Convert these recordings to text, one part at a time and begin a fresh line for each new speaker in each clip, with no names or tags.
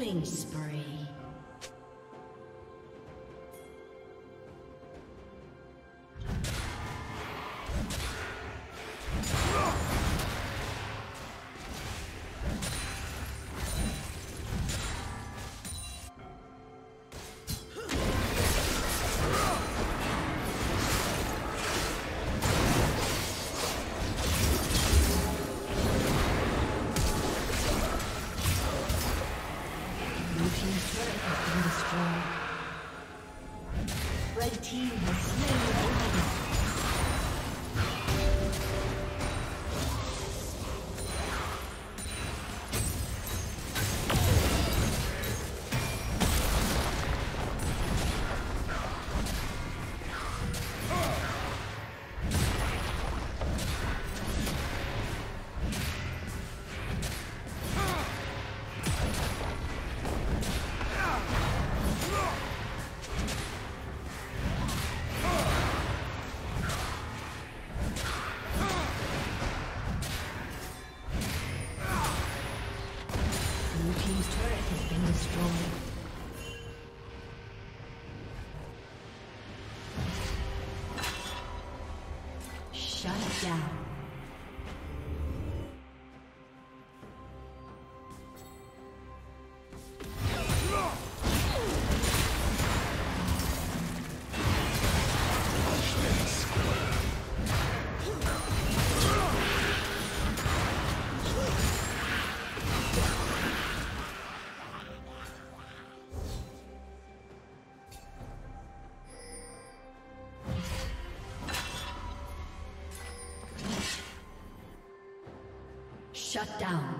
Killing spree. Down. Shut down.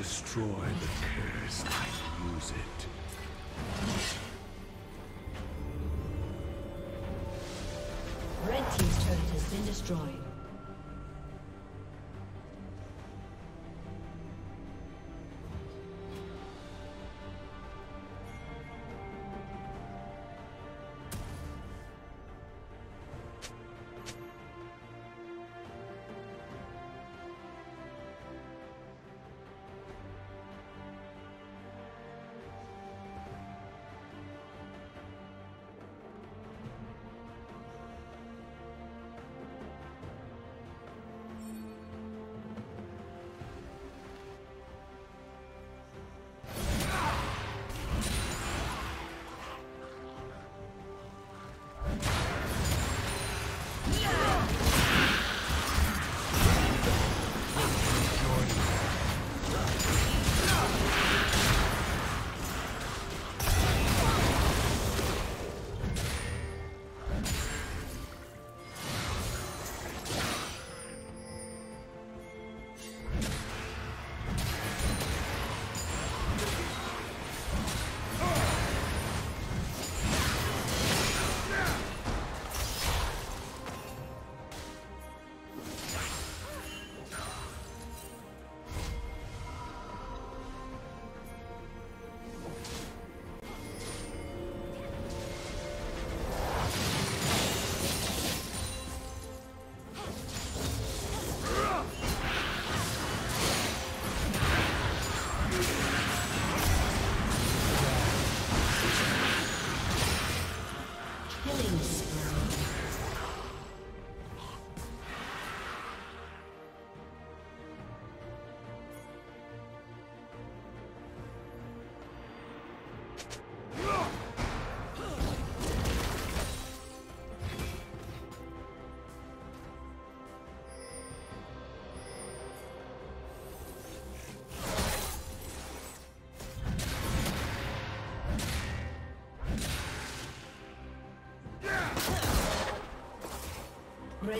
destroy the curse, I use it.
Red Team's turret has been destroyed.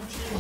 Red team